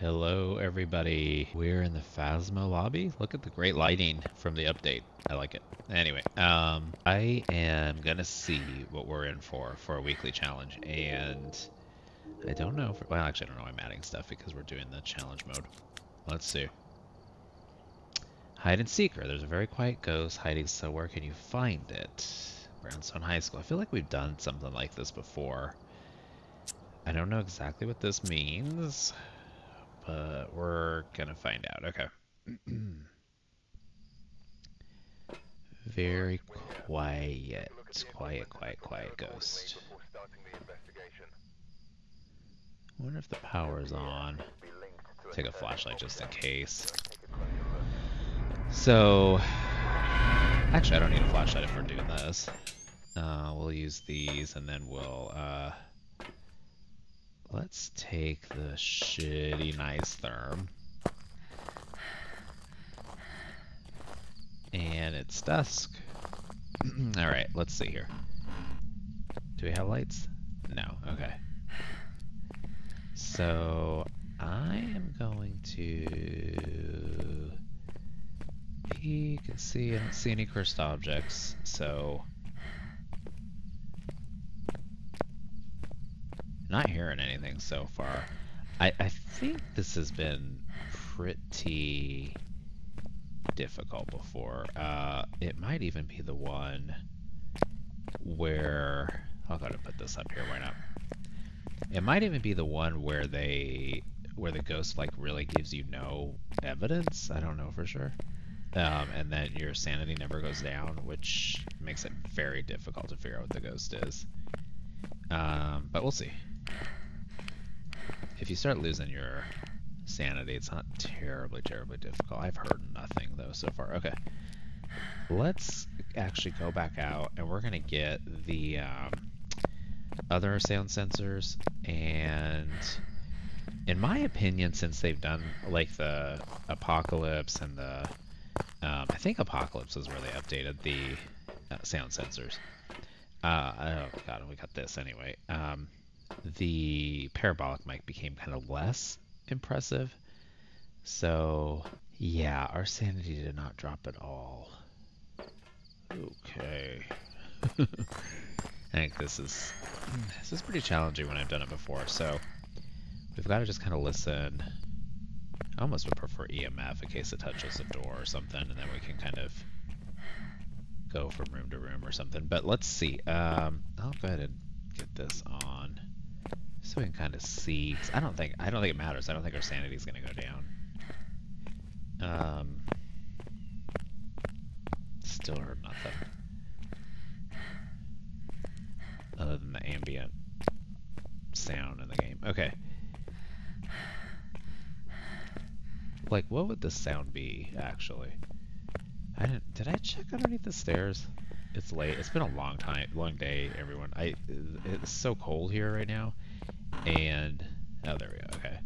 Hello, everybody. We're in the Phasma lobby. Look at the great lighting from the update. I like it. Anyway, um, I am gonna see what we're in for for a weekly challenge, and I don't know. If, well, actually, I don't know. I'm adding stuff because we're doing the challenge mode. Let's see. Hide and seeker. There's a very quiet ghost hiding. So where can you find it? Brownstone High School. I feel like we've done something like this before. I don't know exactly what this means but we're gonna find out. Okay. Very quiet, quiet, quiet, quiet ghost. I wonder if the power's on. Take a flashlight just in case. So, actually, I don't need a flashlight if we're doing this. Uh, we'll use these, and then we'll. Uh, Let's take the shitty nice therm. And it's dusk. Alright, let's see here. Do we have lights? No, okay. So, I am going to peek and see, I don't see any cursed objects, so Not hearing anything so far. I, I think this has been pretty difficult before. Uh, it might even be the one where... I'll go to put this up here, why not? It might even be the one where they where the ghost like really gives you no evidence. I don't know for sure. Um, and then your sanity never goes down, which makes it very difficult to figure out what the ghost is. Um, but we'll see if you start losing your sanity, it's not terribly, terribly difficult. I've heard nothing, though, so far. Okay. Let's actually go back out, and we're going to get the um, other sound sensors, and in my opinion, since they've done, like, the Apocalypse and the... Um, I think Apocalypse is where they updated the uh, sound sensors. Uh, oh, God, we got this anyway. Um, the parabolic mic became kind of less impressive. So, yeah, our sanity did not drop at all. Okay. I think this is this is pretty challenging when I've done it before, so we've got to just kind of listen. I almost would prefer EMF in case it touches a door or something, and then we can kind of go from room to room or something. But let's see. Um, I'll go ahead and get this on. We can kind of see. I don't think I don't think it matters. I don't think our sanity is going to go down. Um, still heard nothing. Other than the ambient sound in the game. Okay. Like, what would the sound be, actually? I didn't. Did I check underneath the stairs? It's late. It's been a long time, long day, everyone. I. It's so cold here right now. And, oh, there we go, okay.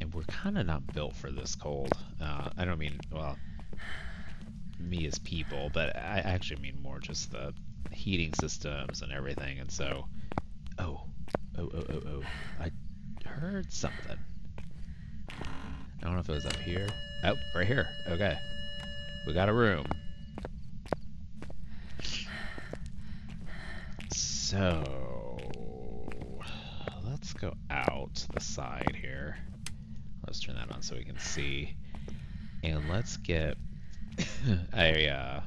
And we're kind of not built for this cold. Uh, I don't mean, well, me as people, but I actually mean more just the heating systems and everything. And so, oh, oh, oh, oh, oh, I heard something. I don't know if it was up here. Oh, right here. Okay. We got a room. So, go out the side here. Let's turn that on so we can see. And let's get a uh,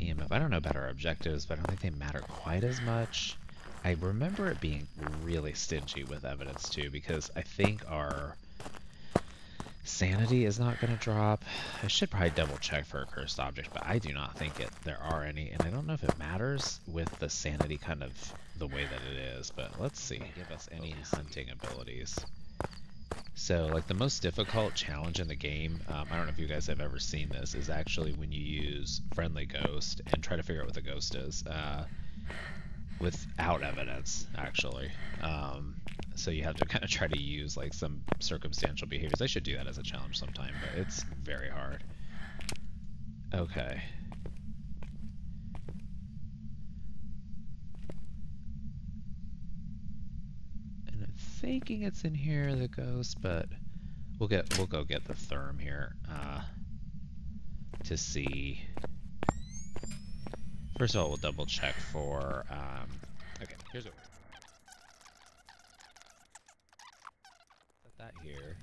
EMF. I don't know about our objectives, but I don't think they matter quite as much. I remember it being really stingy with evidence too, because I think our sanity is not going to drop. I should probably double check for a cursed object, but I do not think it there are any, and I don't know if it matters with the sanity kind of the way that it is, but let's see. Give us any hunting abilities. So, like, the most difficult challenge in the game, um, I don't know if you guys have ever seen this, is actually when you use Friendly Ghost and try to figure out what the ghost is. Uh, without evidence, actually. Um, so you have to kind of try to use like some circumstantial behaviors. I should do that as a challenge sometime, but it's very hard. Okay. And I'm thinking it's in here, the ghost, but we'll get we'll go get the therm here uh, to see. First of all, we'll double check for. Um, okay, here's what. Put that here.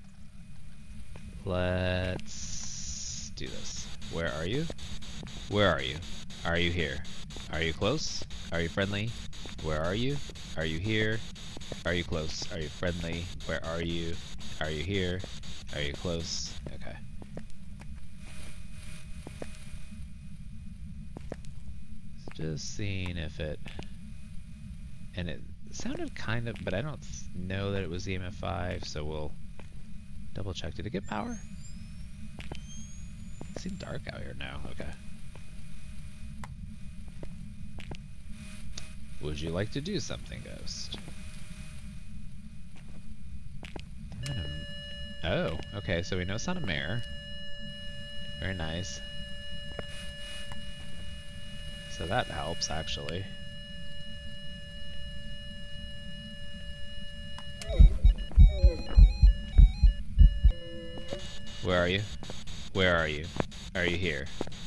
Let's do this. Where are you? Where are you? Are you here? Are you close? Are you friendly? Where are you? Are you here? Are you close? Are you friendly? Where are you? Are you here? Are you close? Okay. Just seeing if it... And it sounded kind of... But I don't know that it was the EMF 5, so we'll double check. Did it get power? It seemed dark out here now. Okay. Would you like to do something, Ghost? Oh, okay, so we know it's not a mare. Very nice. So that helps, actually. Where are you? Where are you? Are you here?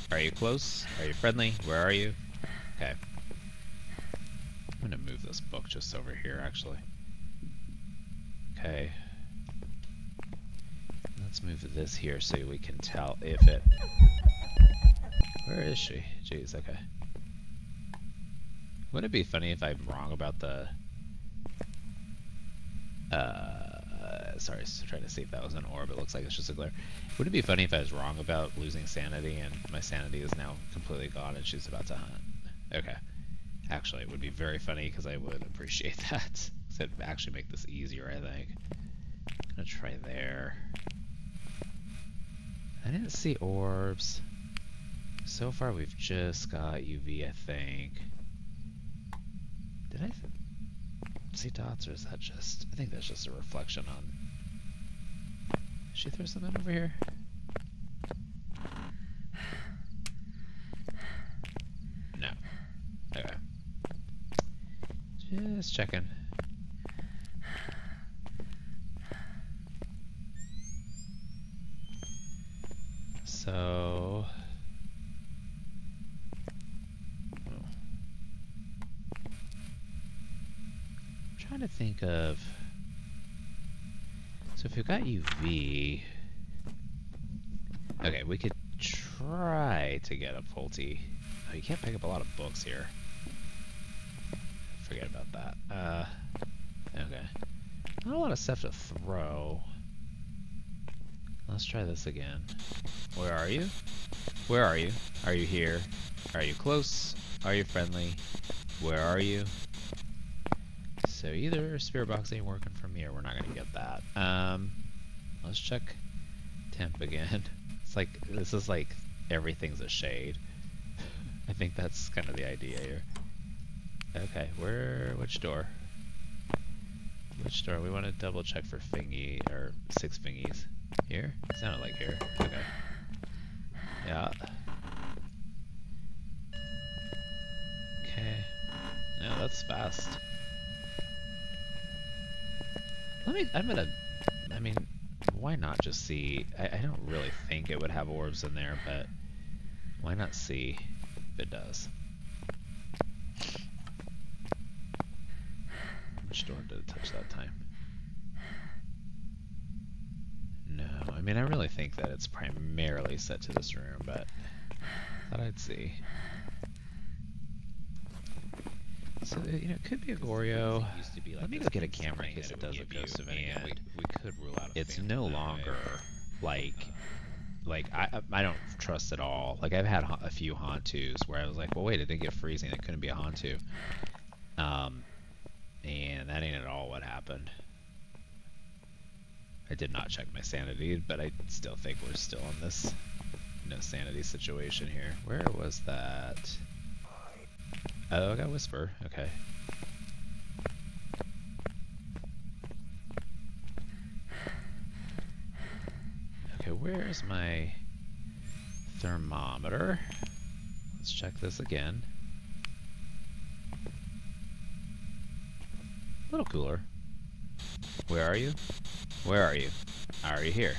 Are you close? Are you friendly? Where are you? Okay. I'm gonna move this book just over here, actually. Okay. Let's move this here so we can tell if it... Where is she? Jeez, okay. Would it be funny if I'm wrong about the... Uh, sorry, trying to see if that was an orb. It looks like it's just a glare. Would it be funny if I was wrong about losing sanity and my sanity is now completely gone and she's about to hunt? Okay. Actually, it would be very funny because I would appreciate that. It'd actually make this easier, I think. I'm gonna try there. I didn't see orbs. So far we've just got UV, I think. Did I see dots or is that just... I think that's just a reflection on... Did she throw something over here? No. Okay. Just checking. So... I'm trying to think of... So if we've got UV... Okay, we could try to get a Pulte. Oh, you can't pick up a lot of books here. Forget about that. Uh, okay. Not a lot of stuff to throw. Let's try this again. Where are you? Where are you? Are you here? Are you close? Are you friendly? Where are you? So either spirit box ain't working me or we're not gonna get that. Um, let's check temp again. It's like, this is like everything's a shade. I think that's kind of the idea here. Okay, where, which door? Which door? We want to double check for fingy, or six fingies. Here? Sounded like here. Okay. Yeah. Okay. Yeah, that's fast. Let me, I'm gonna, I mean, why not just see, I, I don't really think it would have orbs in there, but why not see if it does? Which door did it touch that time? No, I mean, I really think that it's primarily set to this room, but thought I'd see. So, you know, it could be a Goryo. Like Let me go get a camera in case it does a ghost of any. We, we could rule out It's no longer, like, like, I, I don't trust at all. Like, I've had a few Hantus where I was like, well, wait, it didn't get freezing. It couldn't be a Hantu. Um, and that ain't at all what happened. I did not check my sanity, but I still think we're still in this no sanity situation here. Where was that? Oh, I got Whisper. Okay. Okay, where's my thermometer? Let's check this again. A little cooler. Where are you? Where are you? Are you here?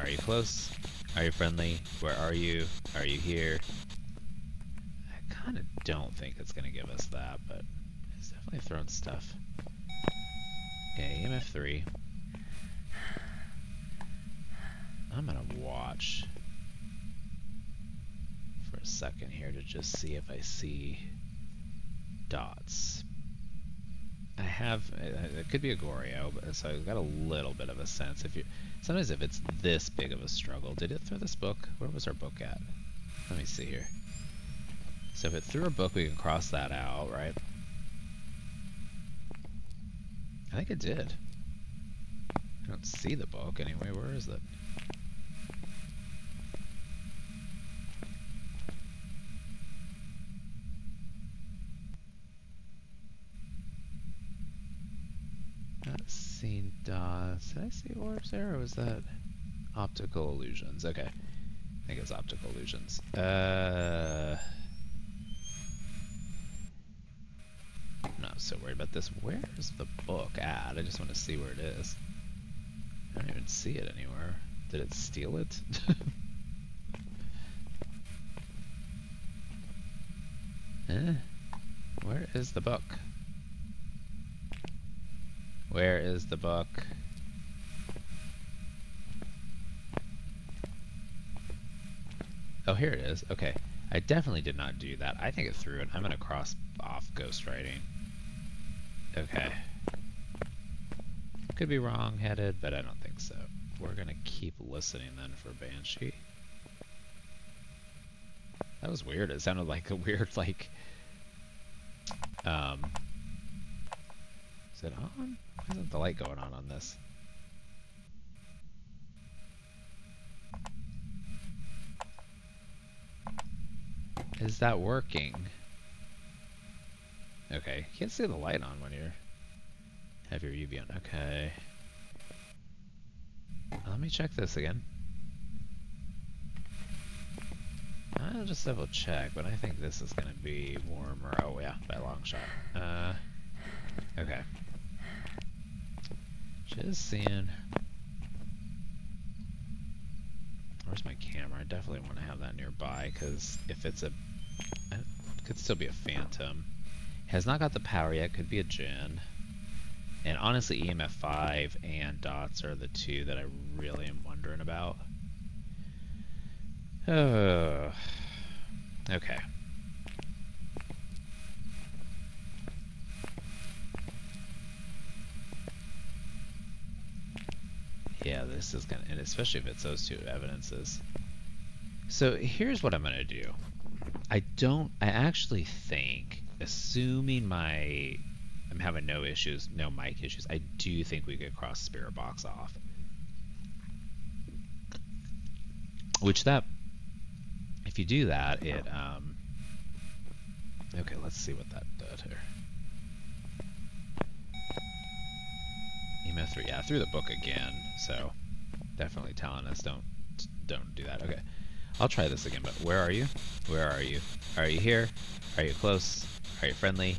Are you close? Are you friendly? Where are you? Are you here? I kind of don't think it's going to give us that, but it's definitely throwing stuff. Okay, EMF 3. I'm going to watch for a second here to just see if I see dots. I have, it could be a but so I've got a little bit of a sense. If you, sometimes if it's this big of a struggle, did it throw this book? Where was our book at? Let me see here. So if it threw a book, we can cross that out, right? I think it did. I don't see the book anyway. Where is it? Not seen dots. Did I see orbs there, or was that optical illusions? Okay. I think it's optical illusions. Uh, not so worried about this. Where is the book at? I just want to see where it is. I don't even see it anywhere. Did it steal it? eh? Where is the book? Where is the book? Oh, here it is. Okay. I definitely did not do that. I think it threw it. I'm going to cross off ghostwriting. Okay. Could be wrong-headed, but I don't think so. We're to keep listening then for Banshee. That was weird. It sounded like a weird, like... Um... Is it on? Why isn't the light going on on this? Is that working? Okay, you can't see the light on when you have your UV on. Okay. Let me check this again. I'll just double check, but I think this is going to be warmer. Oh yeah, by long shot. Uh, okay. Just seeing. Where's my camera? I definitely want to have that nearby because if it's a, it could still be a phantom. Has not got the power yet. Could be a Jinn. And honestly, EMF 5 and dots are the two that I really am wondering about. Uh, okay. Yeah, this is gonna, and especially if it's those two evidences. So here's what I'm gonna do. I don't, I actually think, assuming my, I'm having no issues, no mic issues, I do think we could cross Spirit Box off. Which that, if you do that, it, um, okay, let's see what that did here. EMF 3, yeah, through the book again, so definitely telling us don't don't do that. Okay, I'll try this again, but where are you? Where are you? Are you here? Are you close? Are you friendly?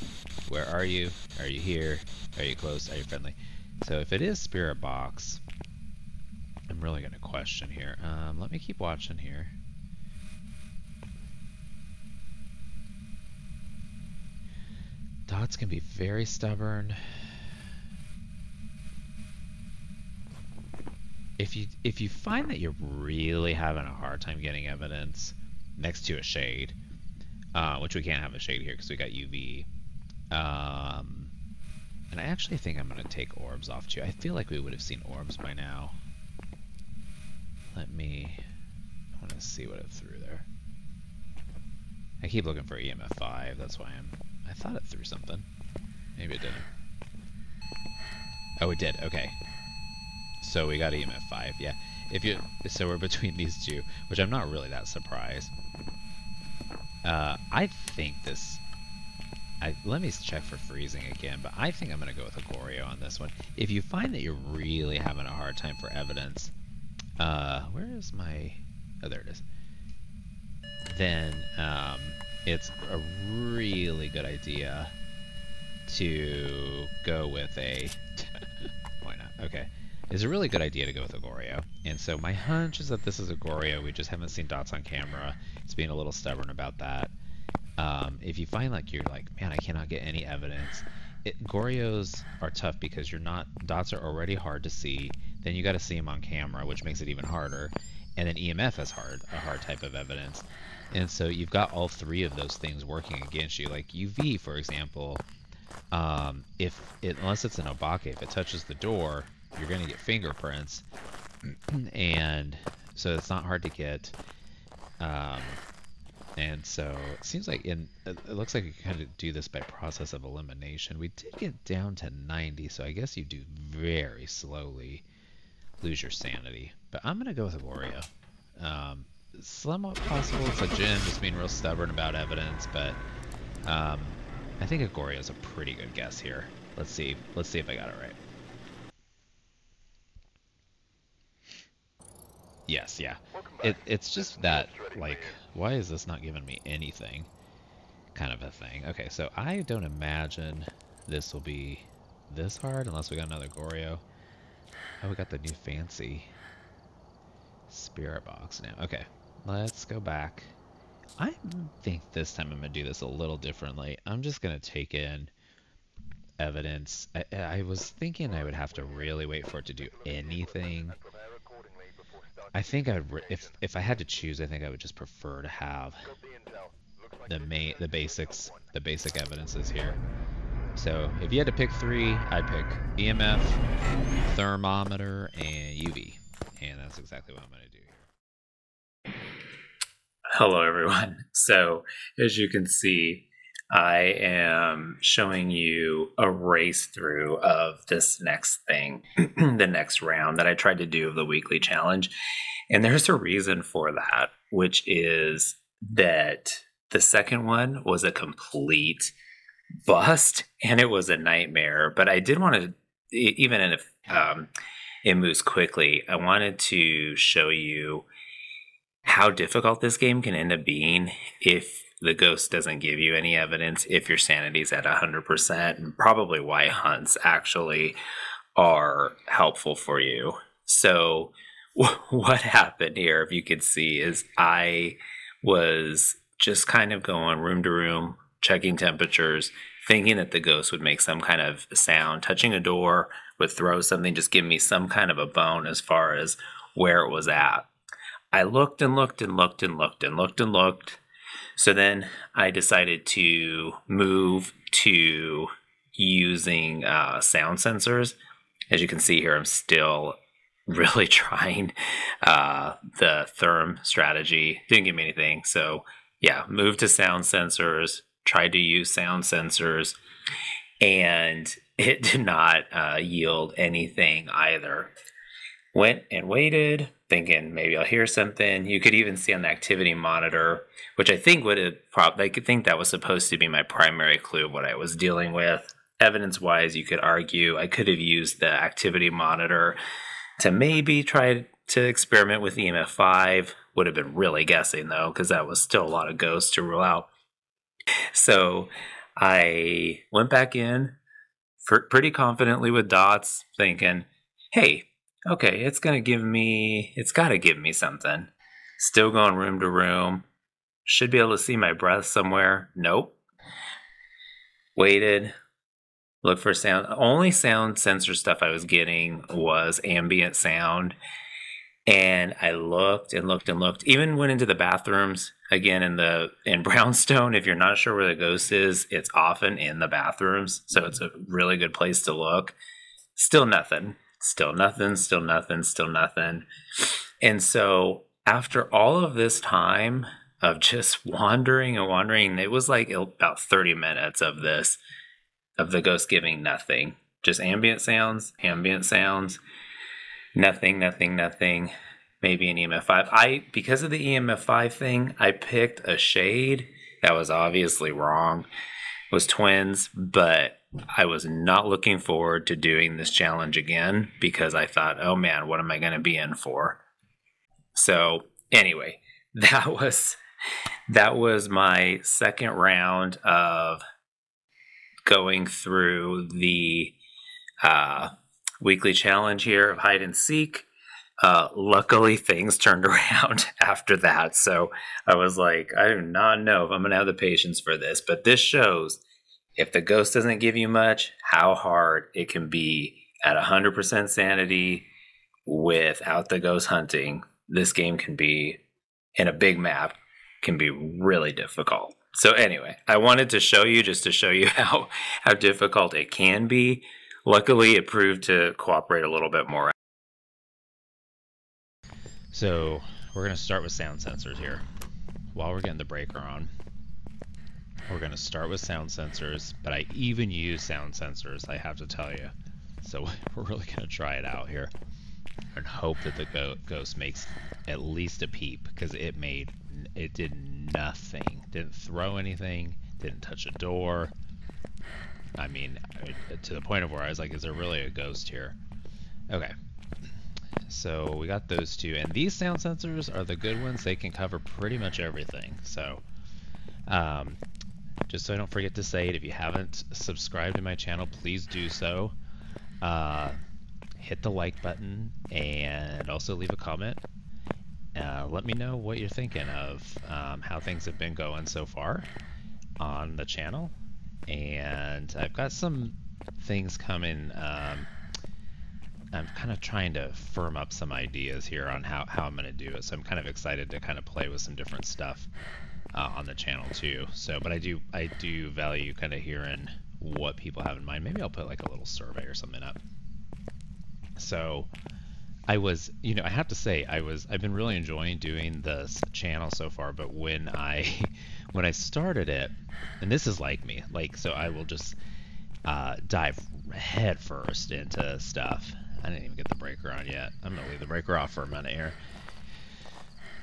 Where are you? Are you here? Are you close? Are you friendly? So if it is Spirit Box, I'm really going to question here. Um, let me keep watching here. Dots can be very stubborn. if you if you find that you're really having a hard time getting evidence next to a shade, uh, which we can't have a shade here because we got UV. Um, and I actually think I'm going to take orbs off too. I feel like we would have seen orbs by now. Let me... I want to see what it threw there. I keep looking for EMF 5, that's why I'm... I thought it threw something. Maybe it didn't. Oh, it did, okay. So we got EMF 5, yeah. If you so we're between these two, which I'm not really that surprised. Uh, I think this. I let me check for freezing again, but I think I'm gonna go with a Goryo on this one. If you find that you're really having a hard time for evidence, uh, where is my? Oh, there it is. Then um, it's a really good idea to go with a why not? Okay. It's a really good idea to go with a Goryo. And so my hunch is that this is a Goryo. We just haven't seen dots on camera. It's being a little stubborn about that. Um, if you find like you're like, man, I cannot get any evidence, it, Goryos are tough because you're not dots are already hard to see. Then you got to see them on camera, which makes it even harder. And then EMF is hard, a hard type of evidence. And so you've got all three of those things working against you. Like UV, for example, um, if it, unless it's an obake, if it touches the door, you're going to get fingerprints, and so it's not hard to get. Um, and so it seems like in it looks like you kind of do this by process of elimination. We did get down to 90, so I guess you do very slowly lose your sanity. But I'm gonna go with a Goryo. Um, somewhat possible it's a Jinn just being real stubborn about evidence, but um, I think a Goryo is a pretty good guess here. Let's see. Let's see if I got it right. Yes, yeah. It, it's just that, like, why is this not giving me anything? Kind of a thing. Okay, so I don't imagine this will be this hard unless we got another Goryo. Oh, we got the new fancy spirit box now. Okay, let's go back. I think this time I'm going to do this a little differently. I'm just going to take in evidence. I, I was thinking I would have to really wait for it to do anything I think I if if I had to choose, I think I would just prefer to have the main the basics the basic evidences here. So if you had to pick three, I'd pick EMF, thermometer, and UV, and that's exactly what I'm going to do here. Hello, everyone. So as you can see, I am showing you a race through of this next thing, the next round that I tried to do of the weekly challenge. And there's a reason for that, which is that the second one was a complete bust and it was a nightmare. But I did want to, even if um, it moves quickly, I wanted to show you how difficult this game can end up being if the ghost doesn't give you any evidence if your sanity's at 100% and probably why hunts actually are helpful for you. So what happened here if you could see is i was just kind of going room to room checking temperatures thinking that the ghost would make some kind of sound touching a door would throw something just give me some kind of a bone as far as where it was at. I looked and looked and looked and looked and looked and looked so then I decided to move to using uh, sound sensors. As you can see here, I'm still really trying uh, the therm strategy. Didn't give me anything. So yeah, moved to sound sensors, tried to use sound sensors, and it did not uh, yield anything either. Went and waited, thinking maybe I'll hear something. You could even see on the activity monitor, which I think would have probably, I could think that was supposed to be my primary clue of what I was dealing with. Evidence wise, you could argue I could have used the activity monitor to maybe try to experiment with EMF 5. Would have been really guessing though, because that was still a lot of ghosts to rule out. So I went back in pretty confidently with dots, thinking, hey, okay, it's going to give me, it's got to give me something. Still going room to room. Should be able to see my breath somewhere. Nope. Waited. Look for sound. Only sound sensor stuff I was getting was ambient sound. And I looked and looked and looked. Even went into the bathrooms again in the in Brownstone. If you're not sure where the ghost is, it's often in the bathrooms. So it's a really good place to look. Still nothing still nothing, still nothing, still nothing. And so after all of this time of just wandering and wandering, it was like about 30 minutes of this, of the ghost giving nothing. Just ambient sounds, ambient sounds, nothing, nothing, nothing. Maybe an EMF 5. I, because of the EMF 5 thing, I picked a shade that was obviously wrong. Was twins, but I was not looking forward to doing this challenge again because I thought, oh man, what am I going to be in for? So, anyway, that was that was my second round of going through the uh, weekly challenge here of hide and seek. Uh, luckily, things turned around after that. So I was like, I do not know if I'm going to have the patience for this. But this shows if the ghost doesn't give you much, how hard it can be at 100% sanity without the ghost hunting. This game can be, in a big map, can be really difficult. So anyway, I wanted to show you just to show you how how difficult it can be. Luckily, it proved to cooperate a little bit more. So we're gonna start with sound sensors here. While we're getting the breaker on, we're gonna start with sound sensors. But I even use sound sensors. I have to tell you. So we're really gonna try it out here and hope that the ghost makes at least a peep because it made it did nothing didn't throw anything didn't touch a door i mean to the point of where i was like is there really a ghost here okay so we got those two and these sound sensors are the good ones they can cover pretty much everything so um, just so i don't forget to say it if you haven't subscribed to my channel please do so uh, hit the like button and also leave a comment. Uh, let me know what you're thinking of um, how things have been going so far on the channel. And I've got some things coming. Um, I'm kind of trying to firm up some ideas here on how, how I'm going to do it. So I'm kind of excited to kind of play with some different stuff uh, on the channel too. So, but I do I do value kind of hearing what people have in mind. Maybe I'll put like a little survey or something up. So I was, you know, I have to say, I was, I've been really enjoying doing this channel so far. But when I, when I started it, and this is like me, like, so I will just uh, dive head first into stuff. I didn't even get the breaker on yet. I'm gonna leave the breaker off for a minute here.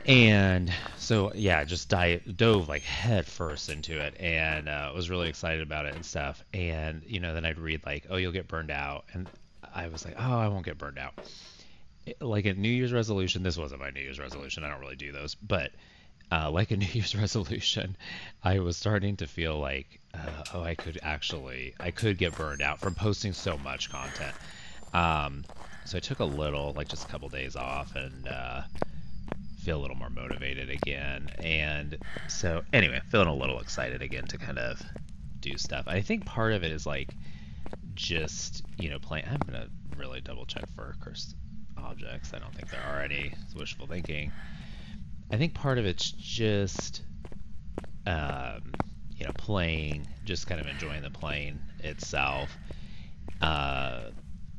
And so, yeah, just dive, dove like head first into it, and uh, was really excited about it and stuff. And you know, then I'd read like, "Oh, you'll get burned out," and I was like, oh, I won't get burned out. It, like a New Year's resolution, this wasn't my New Year's resolution. I don't really do those, but uh, like a New Year's resolution, I was starting to feel like, uh, oh, I could actually, I could get burned out from posting so much content. Um, so I took a little, like just a couple days off, and uh, feel a little more motivated again. And so, anyway, feeling a little excited again to kind of do stuff. I think part of it is like just you know playing. I'm gonna really double check for cursed objects. I don't think there are any. It's wishful thinking. I think part of it's just um, you know playing, just kind of enjoying the playing itself, uh,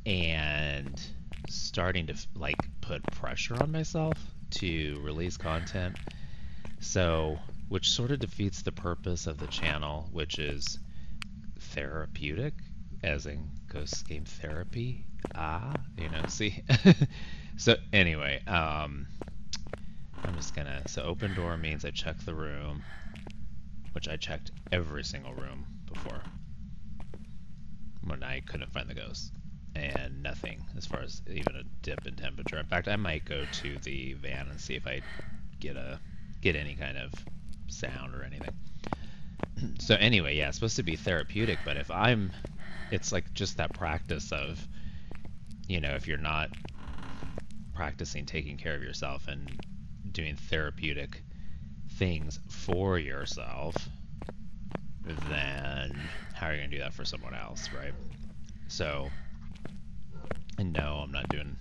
and starting to like put pressure on myself to release content. So, which sort of defeats the purpose of the channel, which is therapeutic as in ghost game therapy. Ah, you know, see. so anyway, um, I'm just gonna. So open door means I check the room, which I checked every single room before when I couldn't find the ghost, and nothing as far as even a dip in temperature. In fact, I might go to the van and see if I get a get any kind of sound or anything. so anyway, yeah, it's supposed to be therapeutic, but if I'm it's like just that practice of you know if you're not practicing taking care of yourself and doing therapeutic things for yourself then how are you going to do that for someone else right so no i'm not doing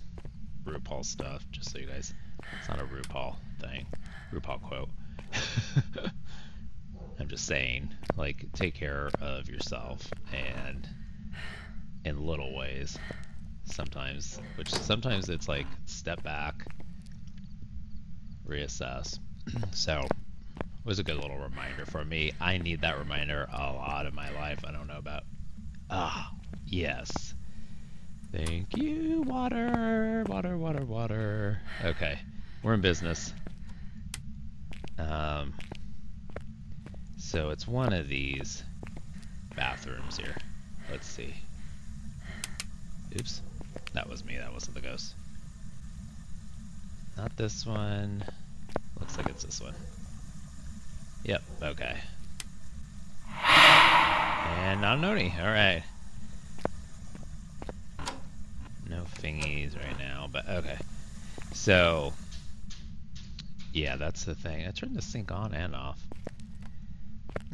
rupaul stuff just so you guys it's not a rupaul thing rupaul quote. I'm just saying like take care of yourself and in little ways sometimes which sometimes it's like step back reassess. So it was a good little reminder for me. I need that reminder a lot in my life. I don't know about ah yes thank you water water water water okay we're in business um so it's one of these bathrooms here let's see Oops. That was me, that wasn't the ghost. Not this one. Looks like it's this one. Yep, okay. And not an Oni, alright. No thingies right now, but okay. So, yeah, that's the thing. I turned the sink on and off.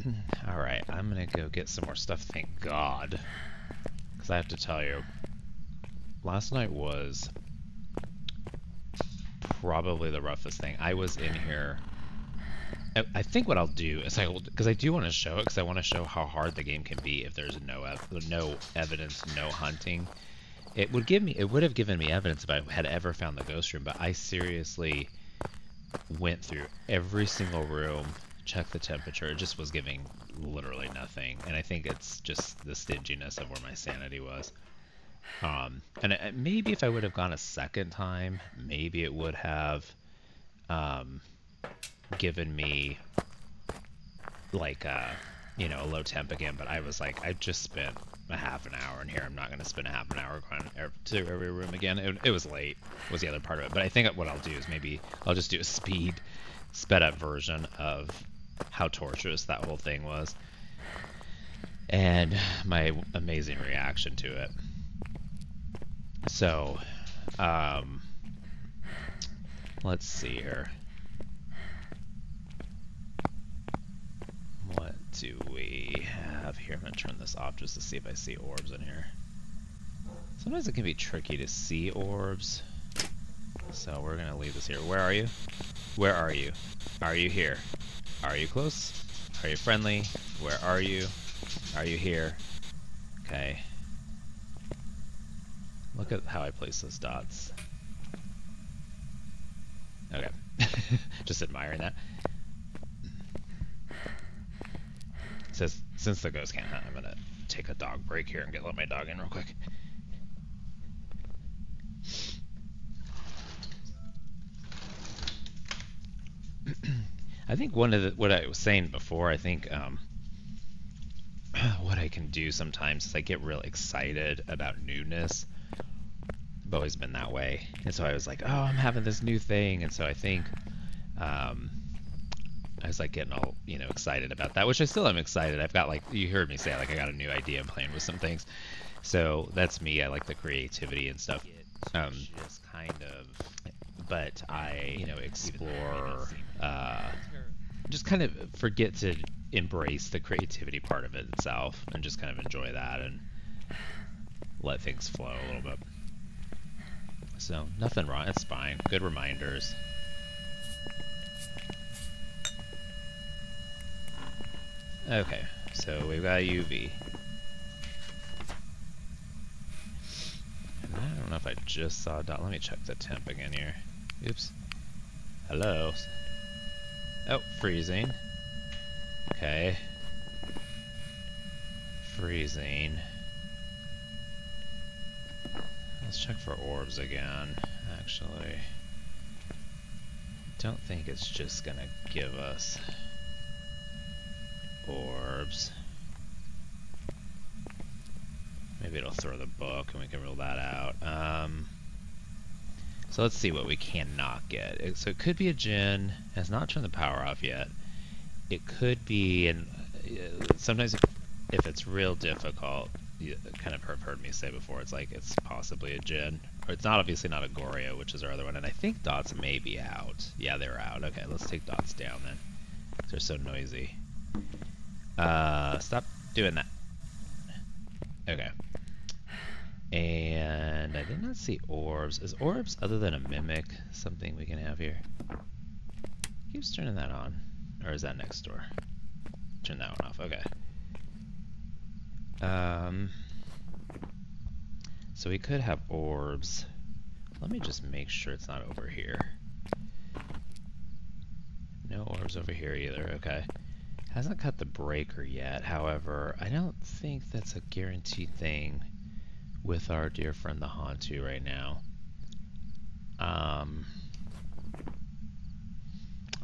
Alright, I'm gonna go get some more stuff, thank God. Because I have to tell you, last night was probably the roughest thing. I was in here. I, think what I'll do is I will, because I do want to show it, because I want to show how hard the game can be if there's no ev no evidence, no hunting. It would give me, it would have given me evidence if I had ever found the ghost room, but I seriously went through every single room, checked the temperature. It just was giving literally nothing, and I think it's just the stinginess of where my sanity was. Um, and it, maybe if I would have gone a second time, maybe it would have um, given me like uh, you know a low temp again. But I was like, I just spent a half an hour in here. I'm not going to spend a half an hour going to every room again. It, it was late. Was the other part of it. But I think what I'll do is maybe I'll just do a speed, sped up version of how torturous that whole thing was, and my amazing reaction to it. So, um, let's see here. What do we have here? I'm going to turn this off just to see if I see orbs in here. Sometimes it can be tricky to see orbs. So we're going to leave this here. Where are you? Where are you? Are you here? Are you close? Are you friendly? Where are you? Are you here? Okay. Look at how I place those dots. Okay. Just admiring that. Says, since the ghost can't hunt, I'm gonna take a dog break here and get let my dog in real quick. I think one of the, what I was saying before, I think um, what I can do sometimes is I get real excited about newness. I've always been that way. And so I was like, oh, I'm having this new thing. And so I think um, I was like getting all, you know, excited about that, which I still am excited. I've got like, you heard me say, like, I got a new idea. I'm playing with some things. So that's me. I like the creativity and stuff. Um, just kind of, but I, you know, explore, uh, just kind of forget to embrace the creativity part of it itself and just kind of enjoy that and let things flow a little bit. So nothing wrong. It's fine. Good reminders. Okay, so we've got UV. And I don't know if I just saw a dot. Let me check the temp again here. Oops. Hello. Oh, freezing. Okay. Freezing. Let's check for orbs again, actually. Don't think it's just gonna give us orbs. Maybe it'll throw the book and we can rule that out. Um, so let's see what we cannot get. So it could be a Jinn. Has not turned the power off yet. It could be, and uh, sometimes if, it's real difficult, you kind of have heard me say before, it's like it's possibly a Jinn. Or it's not obviously not a Goryo, which is our other one. And I think dots may be out. Yeah, they're out. Okay, let's take dots down then. They're so noisy. Uh, stop doing that. Okay. And I did not see orbs. Is orbs, other than a mimic, something we can have here? Keeps turning that on. Or is that next door? Turn that one off. Okay. Um, so we could have orbs. Let me just make sure it's not over here. No orbs over here either. Okay. Hasn't cut the breaker yet. However, I don't think that's a guaranteed thing with our dear friend the Hantu right now. Um,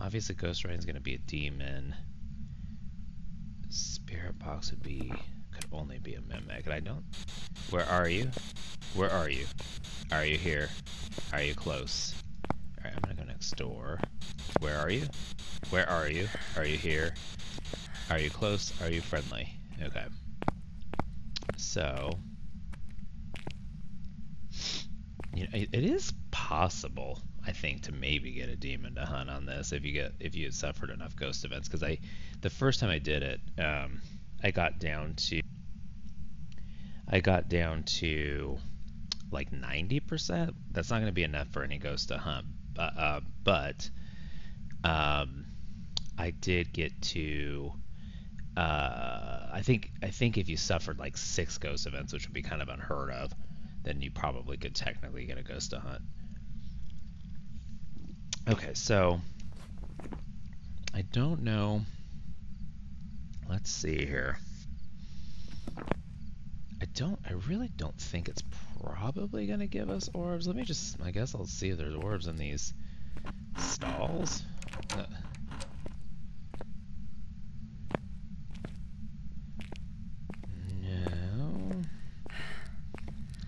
obviously Ghost Writing's going to be a demon. Spirit Box would be, could only be a mimic. And I don't, where are you? Where are you? Are you here? Are you close? Alright, I'm to go next door. Where are you? Where are you? Are you here? Are you close? Are you friendly? Okay. So, you know, it, it is possible, I think, to maybe get a demon to hunt on this if you get if you had suffered enough ghost events. Because I, the first time I did it, um, I got down to, I got down to like 90%. That's not going to be enough for any ghost to hunt. But, uh, but um, I did get to. Uh, I think I think if you suffered like six ghost events, which would be kind of unheard of, then you probably could technically get a ghost to hunt. Okay, so I don't know. Let's see here. I don't. I really don't think it's probably gonna give us orbs. Let me just. I guess I'll see if there's orbs in these stalls. Uh, no.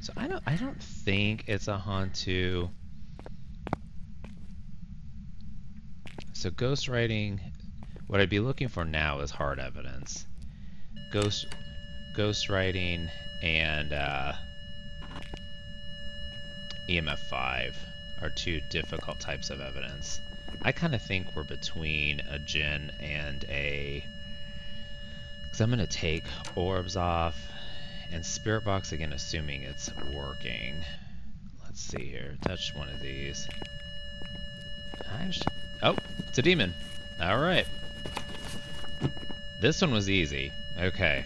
So I don't. Think it's a Hantu. So ghost writing. What I'd be looking for now is hard evidence. Ghost, ghost writing, and uh, EMF five are two difficult types of evidence. I kind of think we're between a Jinn and a. Because I'm going to take orbs off and Spirit Box again, assuming it's working. Let's see here. Touch one of these. Oh, it's a demon. All right. This one was easy. Okay.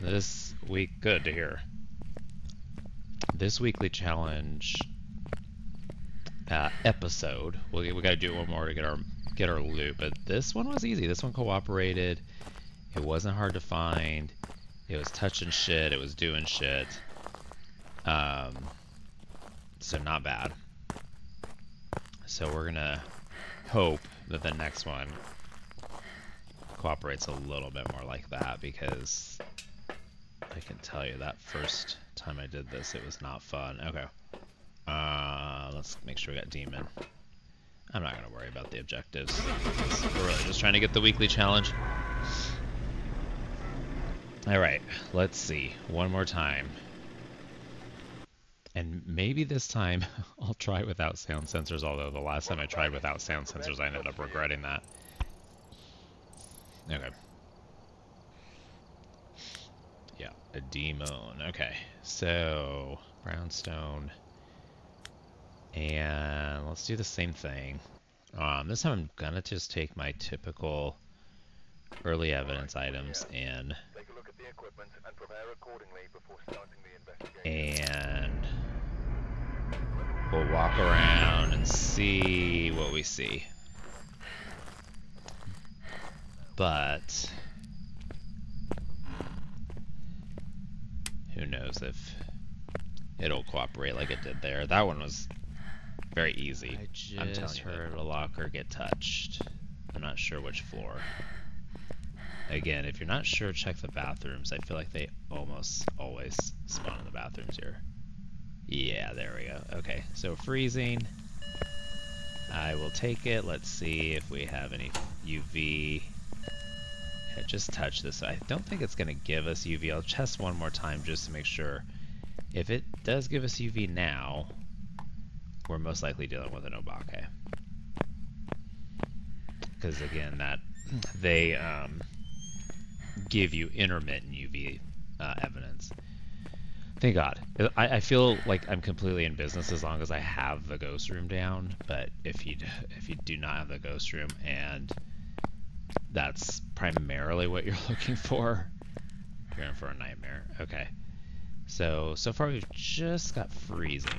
This week, good to hear this weekly challenge uh, episode. We we got to do one more to get our get our loot, but this one was easy. This one cooperated. It wasn't hard to find. It was touching shit. It was doing shit. Um, so not bad. So we're gonna hope that the next one cooperates a little bit more like that because I can tell you that first time I did this, it was not fun. Okay. Uh, let's make sure we got Demon. I'm not going to worry about the objectives. We're really just trying to get the weekly challenge. Alright, let's see. One more time. And maybe this time I'll try without sound sensors, although the last time I tried without sound sensors I ended up regretting that. Okay. Yeah, a demon. Okay, so brownstone. And let's do the same thing. Um, this time I'm gonna just take my typical early evidence items in. And we'll walk around and see what we see. But who knows if it'll cooperate like it did there. That one was very easy. I just I'm telling you heard a locker get touched. I'm not sure which floor. Again, if you're not sure, check the bathrooms. I feel like they almost always spawn in the bathrooms here. Yeah, there we go. Okay, so freezing. I will take it. Let's see if we have any UV just touch this. I don't think it's going to give us UV. I'll test one more time just to make sure. If it does give us UV now, we're most likely dealing with an Obake. Because again, that they um, give you intermittent UV uh, evidence. Thank God. I, I feel like I'm completely in business as long as I have the ghost room down. But if you if you do not have the ghost room and that's primarily what you're looking for. You're in for a nightmare. Okay. So, so far we've just got freezing.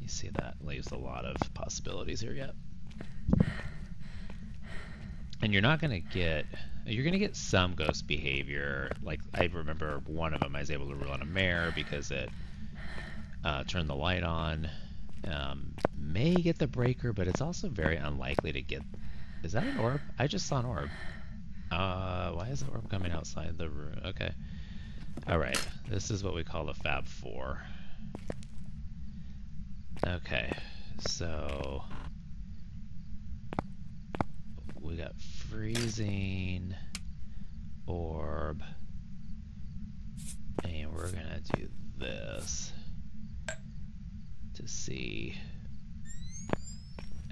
You see that leaves a lot of possibilities here yet. And you're not going to get, you're going to get some ghost behavior. Like, I remember one of them I was able to rule on a mare because it uh, turned the light on. Um, may get the breaker, but it's also very unlikely to get... Is that an orb? I just saw an orb. Uh, why is the orb coming outside the room? Okay. Alright, this is what we call the Fab 4. Okay, so... We got freezing... orb. And we're gonna do this to see.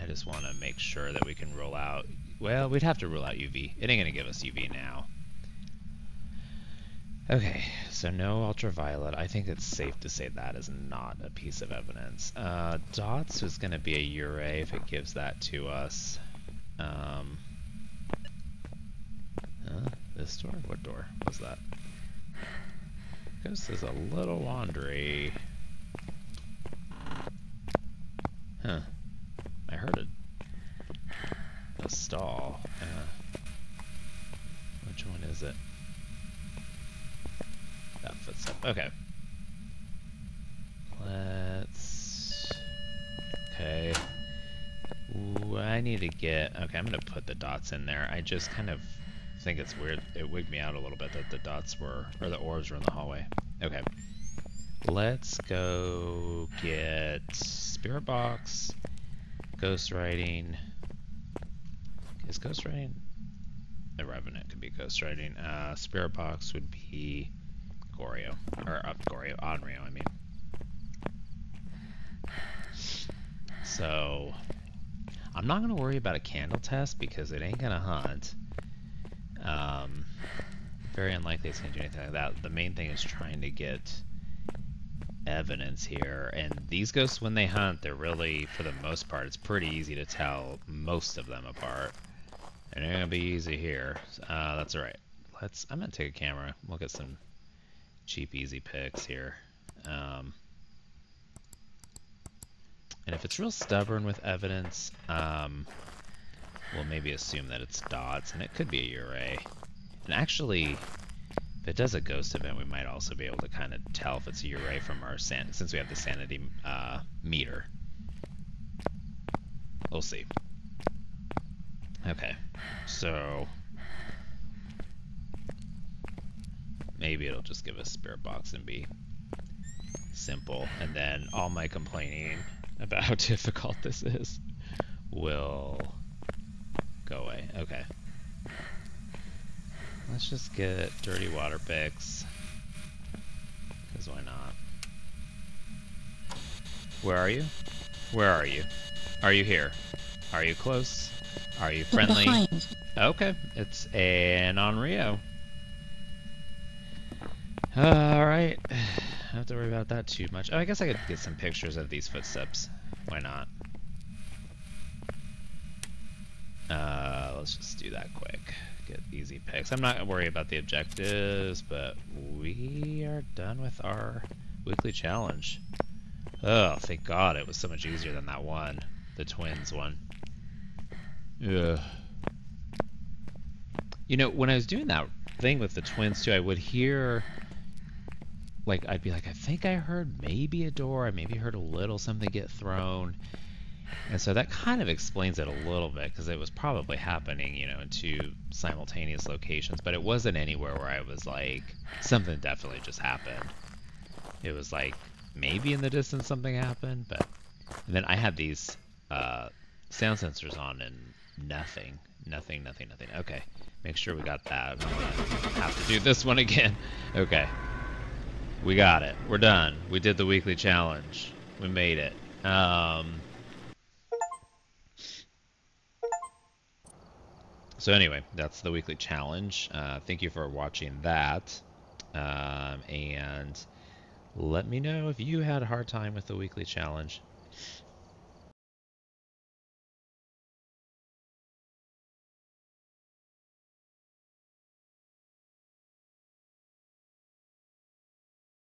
I just want to make sure that we can rule out. Well, we'd have to rule out UV. It ain't gonna give us UV now. Okay, so no ultraviolet. I think it's safe to say that is not a piece of evidence. Uh, dots is going to be a Yurei if it gives that to us. Um, uh, this door? What door was that? This is a little laundry. Huh. I heard a, a stall. Uh, which one is it? Footstep. Okay. Let's... Okay. Ooh, I need to get... Okay, I'm going to put the dots in there. I just kind of think it's weird. It wigged me out a little bit that the dots were... Or the orbs were in the hallway. Okay. Let's go get Spirit Box, Ghost Writing. Is Ghost Writing? The Revenant could be Ghost Writing. Uh, Spirit Box would be Goryo. Or, uh, Goryo, Onryo, I mean. So, I'm not going to worry about a candle test because it ain't going to hunt. Um, very unlikely it's going to do anything like that. The main thing is trying to get evidence here. And these ghosts, when they hunt, they're really, for the most part, it's pretty easy to tell most of them apart. And they're going to be easy here. Uh, that's alright. Let's, I'm going to take a camera. We'll get some cheap, easy picks here. Um, and if it's real stubborn with evidence, um, we'll maybe assume that it's dots, and it could be a Yurei. And actually, if it does a ghost event, we might also be able to kind of tell if it's a Yurei from our san since we have the sanity uh, meter. We'll see. Okay, so maybe it'll just give us spirit box and be simple, and then all my complaining about how difficult this is will go away. Okay. Let's just get dirty water picks. Because why not? Where are you? Where are you? Are you here? Are you close? Are you friendly? Okay, it's an Onryo. Alright. I don't have to worry about that too much. Oh, I guess I could get some pictures of these footsteps. Why not? Uh, let's just do that quick. Get easy picks. I'm not worried about the objectives, but we are done with our weekly challenge. Oh, thank God it was so much easier than that one. The twins one. Ugh. You know, when I was doing that thing with the twins too, I would hear like I'd be like, I think I heard maybe a door, I maybe heard a little something get thrown. And so that kind of explains it a little bit because it was probably happening, you know, in two simultaneous locations, but it wasn't anywhere where I was like, something definitely just happened. It was like maybe in the distance something happened, but and then I had these uh, sound sensors on and nothing, nothing, nothing, nothing. Okay, make sure we got that. I'm gonna have to do this one again. Okay, we got it. We're done. We did the weekly challenge. We made it. Um, so anyway, that's the weekly challenge. Uh, thank you for watching that. Um, and let me know if you had a hard time with the weekly challenge.